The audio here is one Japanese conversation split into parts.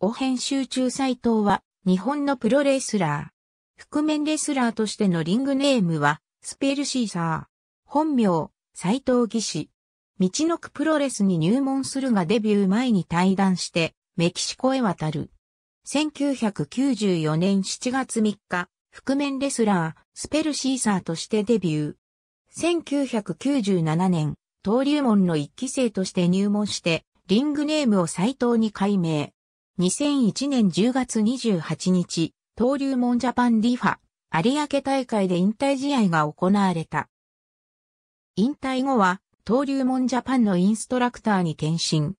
を編集中斎藤は日本のプロレスラー。覆面レスラーとしてのリングネームはスペルシーサー。本名、斎藤義士。道のくプロレスに入門するがデビュー前に対談してメキシコへ渡る。1994年7月3日、覆面レスラー、スペルシーサーとしてデビュー。1997年、登竜門の一期生として入門して、リングネームを斎藤に改名。2001年10月28日、登竜門ジャパンリファ、有明大会で引退試合が行われた。引退後は、登竜門ジャパンのインストラクターに転身。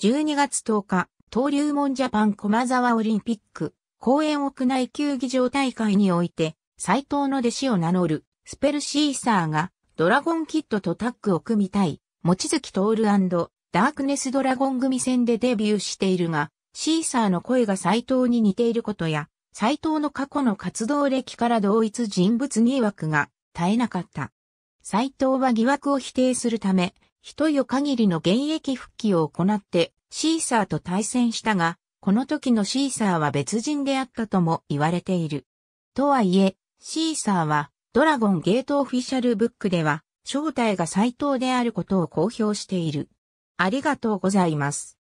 12月10日、登竜門ジャパン駒沢オリンピック、公園屋内球技場大会において、斎藤の弟子を名乗る、スペルシーサーが、ドラゴンキッドとタッグを組みたい、持月徹ダークネスドラゴン組戦でデビューしているが、シーサーの声が斎藤に似ていることや、斎藤の過去の活動歴から同一人物疑惑が絶えなかった。斎藤は疑惑を否定するため、一夜限りの現役復帰を行ってシーサーと対戦したが、この時のシーサーは別人であったとも言われている。とはいえ、シーサーはドラゴンゲートオフィシャルブックでは正体が斎藤であることを公表している。ありがとうございます。